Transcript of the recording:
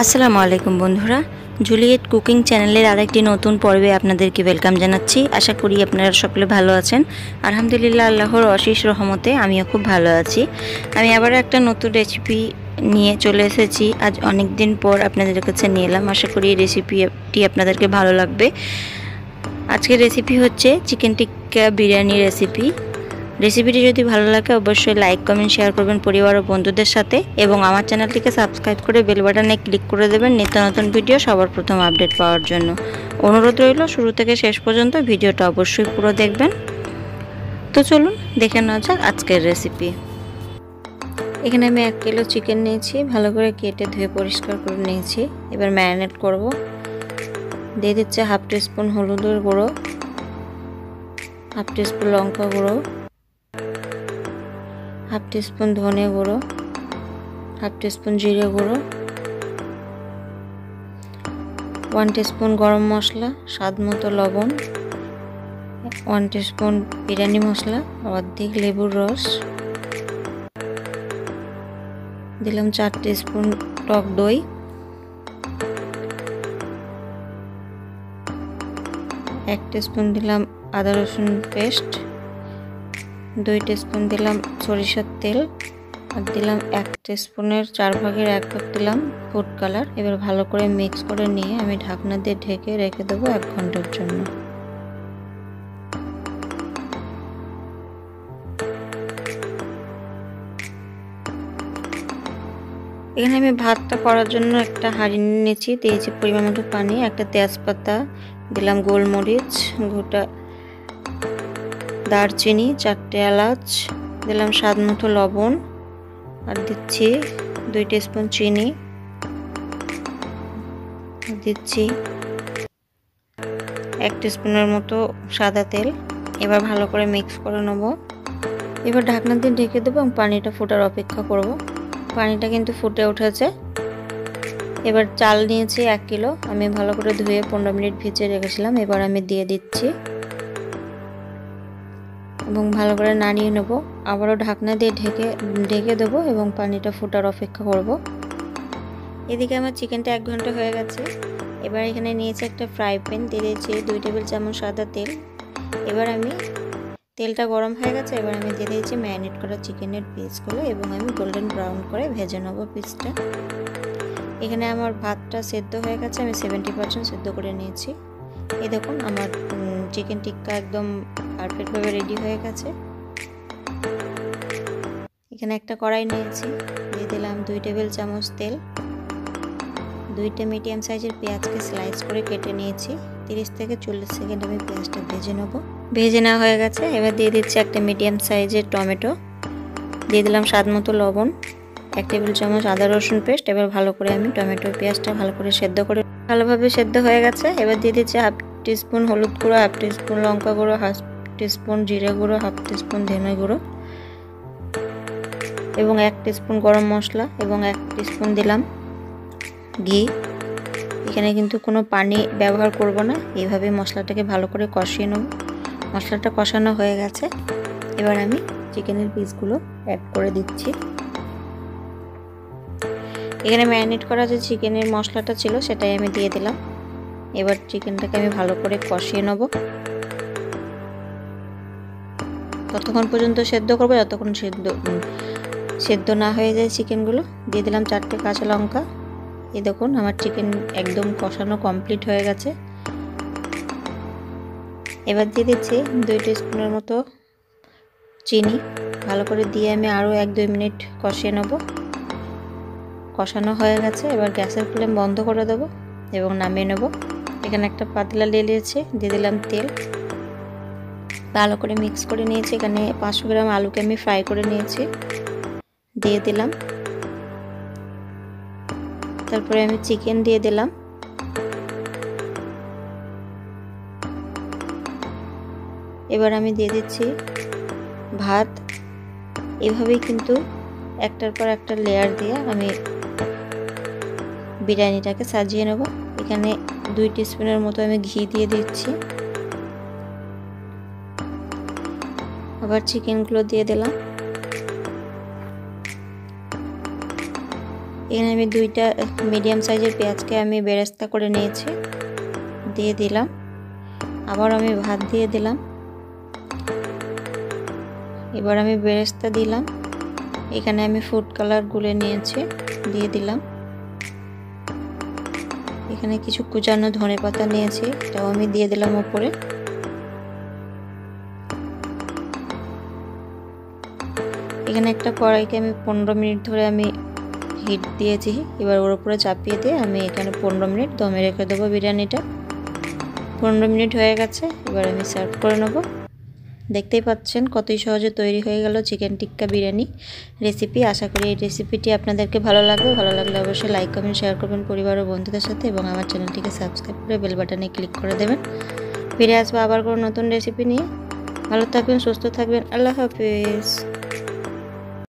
আসসালামু আলাইকুম বন্ধুরা। জুলিয়েট কুকিং চ্যানেলের আরেকটি নতুন পর্বে আপনাদেরকে ওয়েলকাম জানাচ্ছি। আশা করি আপনারা সকলে ভালো আছেন। আলহামদুলিল্লাহ আল্লাহর অশেষ রহমতে আমিও খুব ভালো আছি। আমি আবার একটা নতুন রেসিপি নিয়ে চলে এসেছি। আজ অনেক দিন পর আপনাদের কাছে নিয়ে এলাম। আশা করি এই রেসিপিটি আপনাদেরকে ভালো লাগবে। আজকের রেসিপি হচ্ছে চিকেন টিক্কা বিরিয়ানি রেসিপি রেসিপিটি যদি ভালো লাগে, অবশ্যই লাইক কমেন্ট শেয়ার করবেন পরিবার ও বন্ধুদের সাথে এবং আমার চ্যানেলটিকে সাবস্ক্রাইব করে বেল বাটনে ক্লিক করে দেবেন নিত্য নতুন ভিডিও সবার প্রথম আপডেট পাওয়ার জন্য। অনুরোধ রইল, শুরু থেকে শেষ পর্যন্ত ভিডিওটা অবশ্যই পুরো দেখবেন। তো চলুন, দেখে নেওয়া যাক আজকের রেসিপি এখানে আমি এক কিলো চিকেন নিয়েছি, ভালো করে কেটে ধুয়ে পরিষ্কার করে নিয়েছি। এবার ম্যারিনেট করব। দিয়ে দিচ্ছে হাফ টিস্পুন হলুদের গুঁড়ো হাফ টিস্পুন লঙ্কা গুঁড়ো। হাফ টিস্পুন ধনে গুঁড়ো, হাফ টিস্পুন জিরে গুঁড়ো, ওয়ান টিস্পুন গরম মশলা, স্বাদ মতো লবণ, ওয়ান টিস্পুন বিরিয়ানি মশলা, অর্ধেক লেবুর রস, দিলাম চার টিস্পুন টক দই, এক টিস্পুন দিলাম আদা রসুন পেস্ট দুই টিস্পুন দিলাম সরিষার তেল আর দিলাম এক টিস্পুনের চার ভাগের এক ভাগ দিলাম ফুড কালার। এবার ভালো করে মিক্স করে নিয়ে আমি ঢাকনা দিয়ে ঢেকে রেখে দেবো এক ঘণ্টার জন্য। এখানে আমি ভাতটা করার জন্য একটা হাঁড়ি নিয়েছি, দিয়েছি পরিমাণ মতো পানি, একটা তেজপাতা, দিলাম গোলমরিচ, গোটা দারচিনি, চারটে এলাচ, দিলাম স্বাদ মতো লবণ, আর দিচ্ছি দুই স্পুন চিনি। দিচ্ছি এক স্পুনের মতো সাদা তেল। এবার ভালো করে মিক্স করে নেব। এবার ঢাকনা দিয়ে ঢেকে দেবো এবং পানিটা ফোটার অপেক্ষা করব। পানিটা কিন্তু ফুটে উঠেছে। এবার চাল নিয়েছি এক কিলো। আমি ভালো করে ধুয়ে পনেরো মিনিট ভিজিয়ে রেখেছিলাম। এবার আমি দিয়ে দিচ্ছি এবং ভালো করে নাড়িয়ে নেব। আবারও ঢাকনা দিয়ে ঢেকে ঢেকে দেবো এবং পানিটা ফোটার অপেক্ষা করব। এদিকে আমার চিকেনটা এক ঘণ্টা হয়ে গেছে। এবার এখানে নিয়েছি একটা ফ্রাই প্যান, দিয়ে দিয়েছি দুই টেবিল চামচ সাদা তেল। এবার আমি, তেলটা গরম হয়ে গেছে, এবার আমি দিয়ে দিয়েছি ম্যারিনেট করা চিকেনের পিসগুলো এবং আমি গোল্ডেন ব্রাউন করে ভেজে নেব পিসটা। এখানে আমার ভাতটা সেদ্ধ হয়ে গেছে, আমি সেভেন্টি পার্সেন্ট সেদ্ধ করে নিয়েছি। এই দেখুন, আমার চিকেন টিক্কা একদম পারফেক্টভাবে রেডি হয়ে গেছে। এখানে একটা কড়াই নিয়েছি, দিয়ে দিলাম দুই টেবিল চামচ তেল, দুইটা মিডিয়াম সাইজের পেঁয়াজকে স্লাইস করে কেটে নিয়েছি। তিরিশ থেকে চল্লিশ সেকেন্ড আমি পেঁয়াজটা ভেজে নেব। ভেজে নেওয়া হয়ে গেছে, এবার দিয়ে দিচ্ছি একটা মিডিয়াম সাইজের টমেটো। দিয়ে দিলাম স্বাদ মতো লবণ, এক টেবিল চামচ আদা রসুন পেস্ট। এবার ভালো করে আমি টমেটো পেঁয়াজটা ভালো করে সেদ্ধ করে ভালোভাবে সেদ্ধ হয়ে গেছে। এবার দিয়ে দিচ্ছি হাফ টিস্পুন হলুদ গুঁড়ো, হাফ টিস্পুন লঙ্কা গুঁড়ো, হাফ টিস্পুন জিরে গুঁড়ো, হাফ টিস্পুন ধনে গুঁড়ো এবং এক টিস্পুন গরম মশলা এবং এক টিস্পুন দিলাম ঘি। এখানে কিন্তু কোনো পানি ব্যবহার করব না, এইভাবে মশলাটাকে ভালো করে কষিয়ে নেব। মশলাটা কষানো হয়ে গেছে। এবার আমি চিকেনের পিসগুলো অ্যাড করে দিচ্ছি। এখানে ম্যারিনেট করা যে চিকেনের মশলাটা ছিল, সেটাই আমি দিয়ে দিলাম। এবার চিকেনটাকে আমি ভালো করে কষিয়ে নেব। ততক্ষণ পর্যন্ত সেদ্ধ করব, যতক্ষণ সেদ্ধ সেদ্ধ না হয়ে যায় চিকেনগুলো, দিয়ে দিলাম চারটে কাঁচা লঙ্কা। এই দেখুন, আমার চিকেন একদম কষানো কমপ্লিট হয়ে গেছে। এবার দিয়ে দিচ্ছি দুই স্পুনের মতো চিনি। ভালো করে দিয়ে আমি আরও এক দুই মিনিট কষিয়ে নেব। কষানো হয়ে গেছে, এবার গ্যাসের ফ্লেম বন্ধ করে দেবো এবং নামিয়ে নেব। এখানে একটা পাতলা লেলিয়েছে, দিয়ে দিলাম তেল। ভালো করে মিক্স করে নিয়েছি। এখানে পাঁচশো গ্রাম আলুকে আমি ফ্রাই করে নিয়েছি। দিয়ে দিলাম। তারপরে আমি চিকেন দিয়ে দিলাম। এবার আমি দিয়ে দিচ্ছি ভাত। এভাবেই কিন্তু একটার পর একটা লেয়ার দিয়ে আমি বিরিয়ানিটাকে সাজিয়ে নেব। এখানে দুই টিস্পুনের মতো আমি ঘি দিয়ে দিচ্ছি। আবার চিকেনগুলো দিয়ে দিলাম। এখানে আমি দুইটা মিডিয়াম সাইজের পেঁয়াজকে আমি বেরেস্তা করে নিয়েছি, দিয়ে দিলাম। আবার আমি ভাত দিয়ে দিলাম। এবার আমি বেরেস্তা দিলাম। এখানে আমি ফুড কালার গুলে নিয়েছি, দিয়ে দিলাম। এখানে কিছু কুচানো ধনে পাতা নিয়েছি, এটাও আমি দিয়ে দিলাম ওপরে এখানে একটা কড়াইকে আমি পনেরো মিনিট ধরে আমি হিট দিয়েছি। এবার ওর উপরে চাপিয়ে দিয়ে আমি এখানে পনেরো মিনিট দমে রেখে দেবো বিরিয়ানিটা। পনেরো মিনিট হয়ে গেছে, এবার আমি সার্ভ করে নেব। দেখতেই পাচ্ছেন কতই সহজে তৈরি হয়ে গেল চিকেন টিক্কা বিরিয়ানি রেসিপি আশা করি এই রেসিপিটি আপনাদেরকে ভালো লাগবে। ভালো লাগলে অবশ্যই লাইক কমেন্ট শেয়ার করবেন পরিবার ও বন্ধুদের সাথে এবং আমার চ্যানেলটিকে সাবস্ক্রাইব করে বেল বাটনে ক্লিক করে দেবেন। ফিরে আসব আবার কোনো নতুন রেসিপি নিয়ে। ভালো থাকবেন, সুস্থ থাকবেন। আল্লাহ হাফিজ।